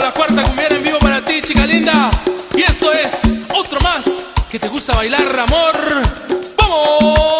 la cuarta cumbia en vivo para ti, chica linda. Y eso es otro más que te gusta bailar, amor. ¡Vamos!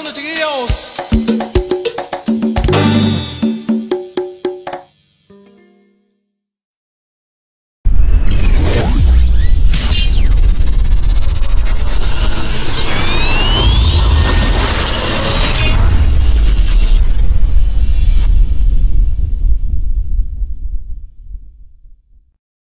mundo de